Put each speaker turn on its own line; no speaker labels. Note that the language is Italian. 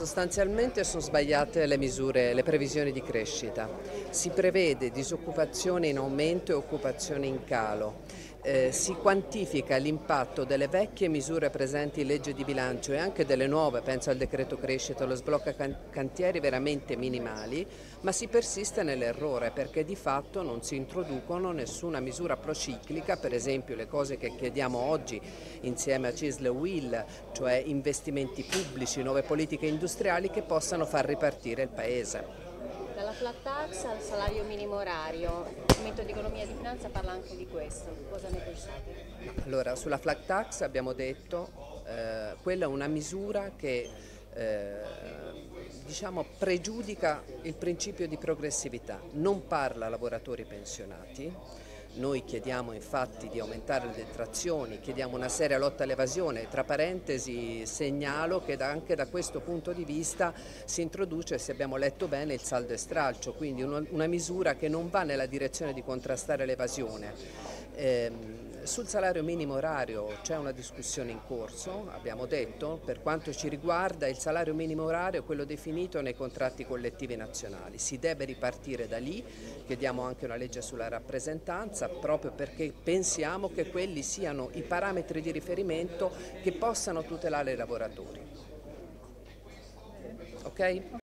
Sostanzialmente sono sbagliate le misure, le previsioni di crescita. Si prevede disoccupazione in aumento e occupazione in calo. Eh, si quantifica l'impatto delle vecchie misure presenti in legge di bilancio e anche delle nuove, penso al decreto crescita, allo sblocca cantieri veramente minimali, ma si persiste nell'errore perché di fatto non si introducono nessuna misura prociclica, per esempio le cose che chiediamo oggi insieme a Cisle Will, cioè investimenti pubblici, nuove politiche industriali che possano far ripartire il Paese.
Dalla flat tax al salario minimo orario, il Documento di Economia e di Finanza parla anche di questo, cosa ne pensate?
Allora, sulla flat tax abbiamo detto, eh, quella è una misura che eh, diciamo, pregiudica il principio di progressività, non parla lavoratori pensionati, noi chiediamo infatti di aumentare le detrazioni, chiediamo una seria lotta all'evasione, tra parentesi segnalo che anche da questo punto di vista si introduce, se abbiamo letto bene, il saldo e stralcio, quindi una misura che non va nella direzione di contrastare l'evasione. Eh, sul salario minimo orario c'è una discussione in corso, abbiamo detto, per quanto ci riguarda il salario minimo orario è quello definito nei contratti collettivi nazionali, si deve ripartire da lì, chiediamo anche una legge sulla rappresentanza proprio perché pensiamo che quelli siano i parametri di riferimento che possano tutelare i lavoratori. Okay?